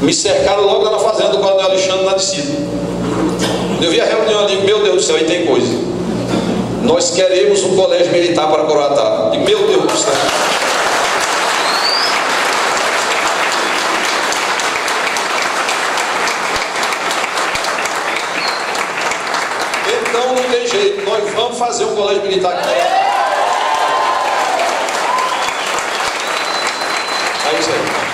Me cercaram logo lá na fazenda do Coronel Alexandre na descida. Eu vi a reunião ali, meu Deus do céu, aí tem coisa. Nós queremos um colégio militar para Coroatá. E meu Deus do céu. Então não tem jeito, nós vamos fazer um colégio militar aqui. É isso aí.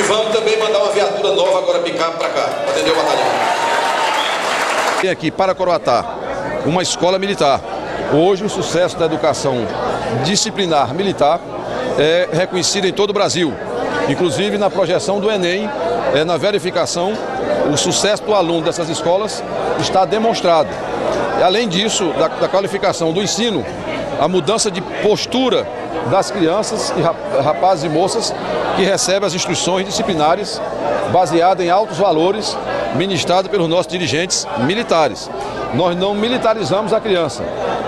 E vamos também mandar uma viatura nova agora picape para cá, para atender o batalhão. Tem aqui para Coroatá uma escola militar. Hoje o sucesso da educação disciplinar militar é reconhecido em todo o Brasil. Inclusive na projeção do Enem, é, na verificação, o sucesso do aluno dessas escolas está demonstrado. Além disso, da, da qualificação do ensino, a mudança de postura das crianças e rapazes e moças que recebem as instruções disciplinares baseadas em altos valores ministrados pelos nossos dirigentes militares. Nós não militarizamos a criança.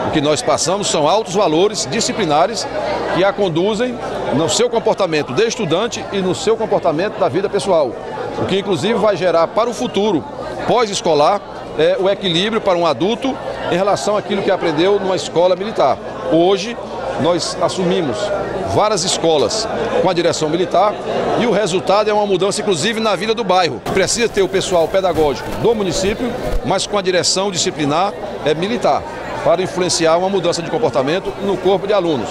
O que nós passamos são altos valores disciplinares que a conduzem no seu comportamento de estudante e no seu comportamento da vida pessoal. O que inclusive vai gerar para o futuro pós-escolar é, o equilíbrio para um adulto em relação àquilo que aprendeu numa escola militar. Hoje, nós assumimos várias escolas com a direção militar e o resultado é uma mudança, inclusive, na vida do bairro. Precisa ter o pessoal pedagógico do município, mas com a direção disciplinar é, militar, para influenciar uma mudança de comportamento no corpo de alunos.